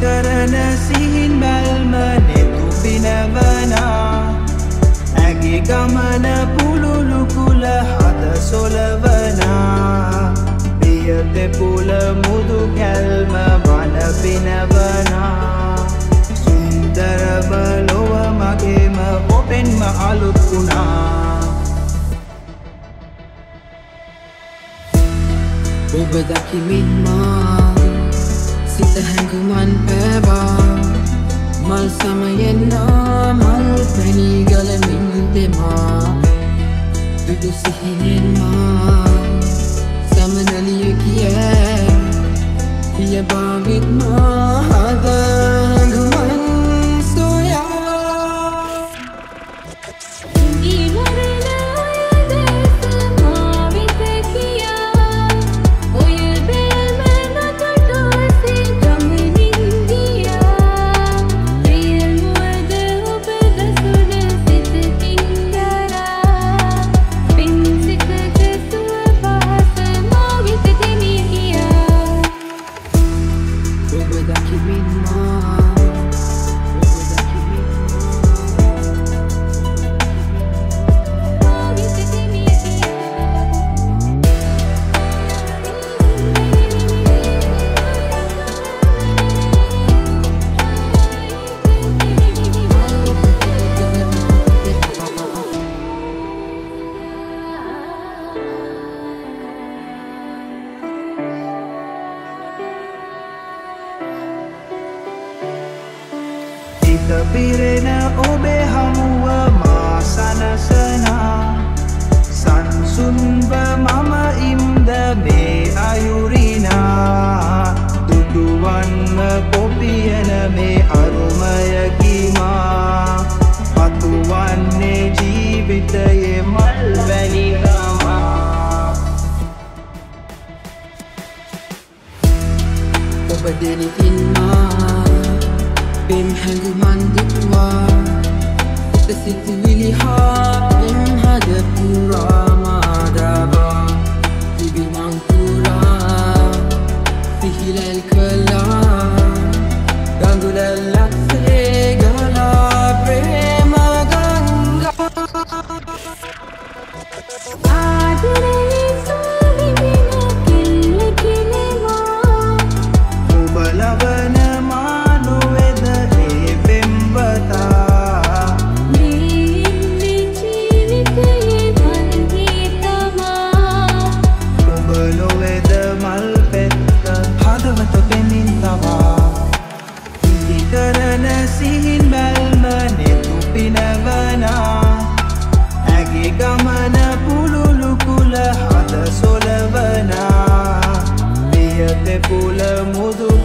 කරන සිහින් බැල්ම නෙතු පිනවනා ඇගේ ගමන පුළුලු කුල හද සොලවනා. පියතෙපුල මුදු කැල්ම වන පිනවනා. සුන්දරම ලොව මගේම ඔපෙන්ම අලුත් වුණා. ඔබ දකිමින්මා සිත හැඟුමන් පැවා. මල් සමයෙන්නා මල් පැණිගලමින් දෙමා. දුඩු සිහිනෙන්මා සමනලිය කිය. පිය භාවිත්මා හිත පිරෙන ඔබේ හමුව මා සනසනා සංසුන්ව මම ඉම්ද මේ අයුරිනා. දුඩුවන්ම පොපියන මේ අරුමයකිමා පතුවන්නේ ජීවිතයේ මල් වැනිනමා ඔබ been hanging man did war The city really hot Him had a pura madaba Bibi mankura في هلال كلا داندولا لاتسي غلا بريما غنغا I did it පෙමින් තවා ඉදි කරන සිහින් බැල්ම නෙතු පිනවනා ඇගේ ගමන පුළුලු කුල හද සොලවනා. පියතෙපුල මුදු